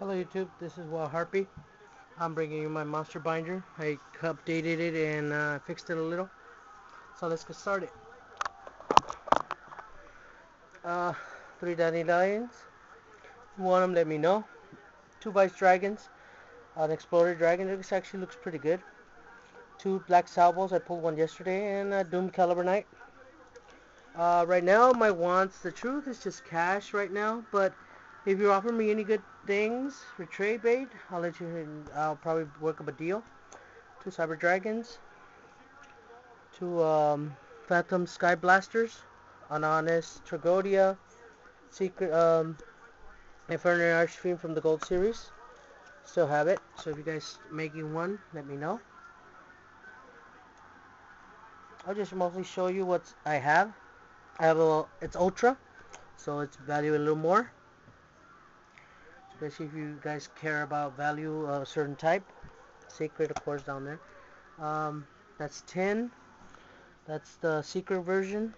Hello YouTube, this is Wild Harpie. I'm bringing you my monster binder. I updated it and uh, fixed it a little. So let's get started. Uh, three Dandylions. Want them, let me know. Two vice dragons. An Exploder Dragon. This actually looks pretty good. Two black salvos. I pulled one yesterday. And a Doom Caliber Knight. Uh, right now, my wants, the truth is just cash right now. But if you offer me any good things for trade bait, I'll let you. I'll probably work up a deal. Two Cyber Dragons. Two um, Phantom Sky Blasters. An Honest Tragoedia. Secret um, Inferno Archfiend from the Gold Series. Still have it. So if you guys making one, let me know. I'll just mostly show you what I have. I have a, it's Ultra, so it's value a little more especially if you guys care about value of a certain type. Secret of course down there. Um, that's 10 that's the secret version.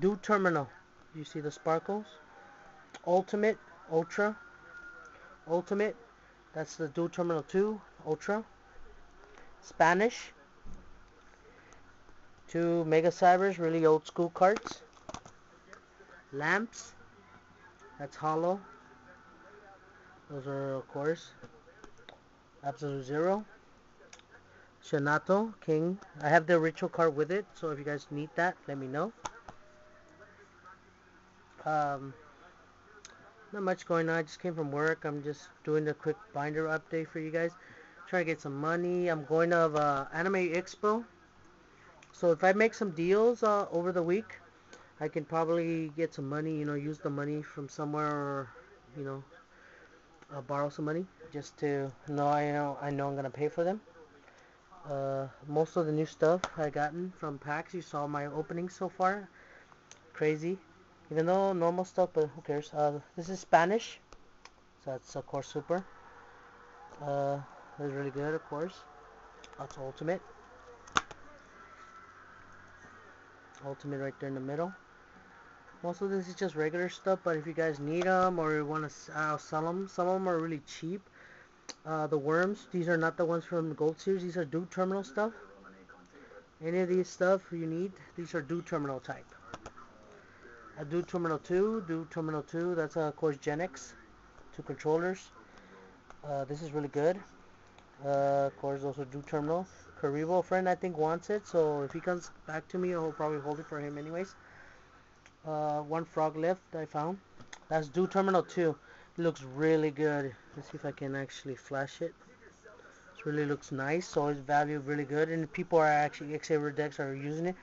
Duel Terminal. You see the sparkles? Ultimate ultra. Ultimate. That's the Duel Terminal 2 ultra. Spanish. Two mega cybers really old school cards lamps. That's holo those are, of course, Absolute Zero. Shinato, King. I have the ritual card with it, so if you guys need that, let me know. Um, not much going on. I just came from work. I'm just doing a quick binder update for you guys. Trying to get some money. I'm going to uh, Anime Expo. So if I make some deals uh, over the week, I can probably get some money, you know, use the money from somewhere or, you know, uh, borrow some money just to know I know I know I'm gonna pay for them. Uh, most of the new stuff I gotten from PAX. You saw my opening so far. Crazy. Even though normal stuff, but who cares? Uh, this is Spanish, so that's of course super. Uh, that's really good, of course. That's ultimate. Ultimate right there in the middle. Most of this is just regular stuff, but if you guys need them or you want to uh, sell them, some of them are really cheap. Uh, the worms, these are not the ones from the Gold Series. These are Duel Terminal stuff. Any of these stuff you need, these are Duel Terminal type. A Duel Terminal 2, Duel Terminal 2, that's uh, of course Genex, two controllers. Uh, this is really good. Uh, of course, also Duel Terminal. Karibo friend I think wants it, so if he comes back to me, I'll probably hold it for him anyways uh, one frog left I found. That's Duel Terminal 2. It looks really good. Let's see if I can actually flash it. It really looks nice. So it's value really good. And people are actually, Xavier decks are using it.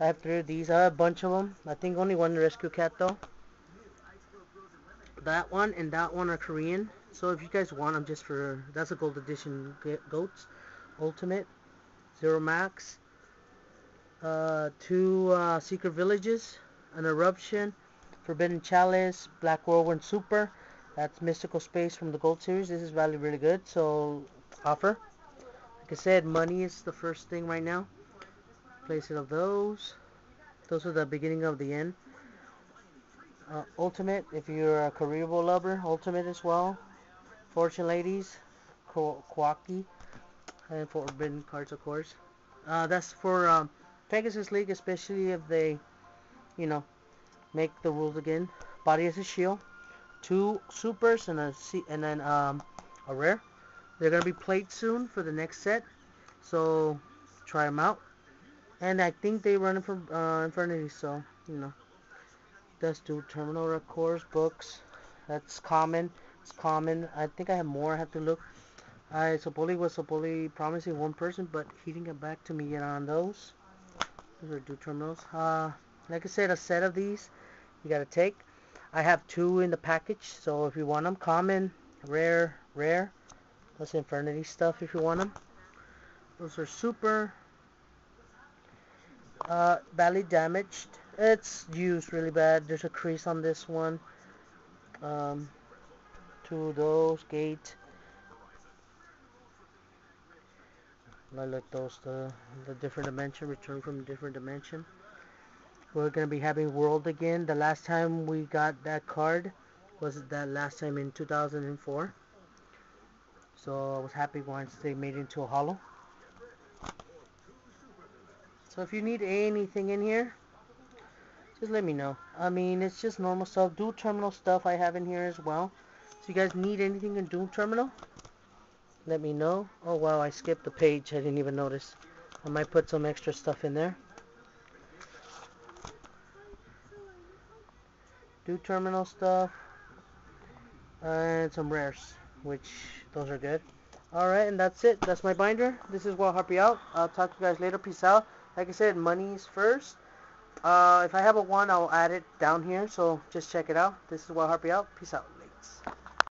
I have three of these. I have a bunch of them. I think only one Rescue Cat though. That one and that one are Korean. So if you guys want them just for, that's a gold edition goats. Ultimate. Zero Max. Uh, two uh, Secret Villages an eruption, Forbidden Chalice, Black Whirlwind Super. That's Mystical Space from the Gold Series. This is value really good, so offer. Like I said, money is the first thing right now. Place it of those. Those are the beginning of the end. Uh, ultimate, if you're a Kuriboh lover, Ultimate as well. Fortune Ladies, Kwaki, and Forbidden Cards, of course. Uh, that's for um, Pegasus League, especially if they you know, make the rules again. Body as a shield. Two supers and a C and then um, a rare. They're gonna be played soon for the next set, so try them out. And I think they run for uh, Infernity, so you know. Let's Duel Terminal records, books. That's common. It's common. I think I have more. I have to look. I supposedly was supposedly promising one person, but he didn't get back to me yet on those. Those are Duel Terminals. Uh, like I said, a set of these you gotta take. I have two in the package, so if you want them, common, rare, rare. That's Infernity stuff if you want them. Those are super. Uh, badly damaged. It's used really bad. There's a crease on this one. Um, two of those, gate. I like those, the, the different dimension, return from different dimension. We're going to be having World again. The last time we got that card was that last time in 2004. So I was happy once they made it into a holo. So if you need anything in here, just let me know. I mean, it's just normal stuff. Duel Terminal stuff I have in here as well. So you guys need anything in Duel Terminal, let me know. Oh wow, I skipped the page. I didn't even notice. I might put some extra stuff in there. Duel Terminal stuff. And some rares, which those are good. Alright, and that's it. That's my binder. This is Wild Harpie out. I'll talk to you guys later. Peace out. Like I said, money's first. Uh, if I have a one, I'll add it down here. So just check it out. This is Wild Harpie out. Peace out. Mates.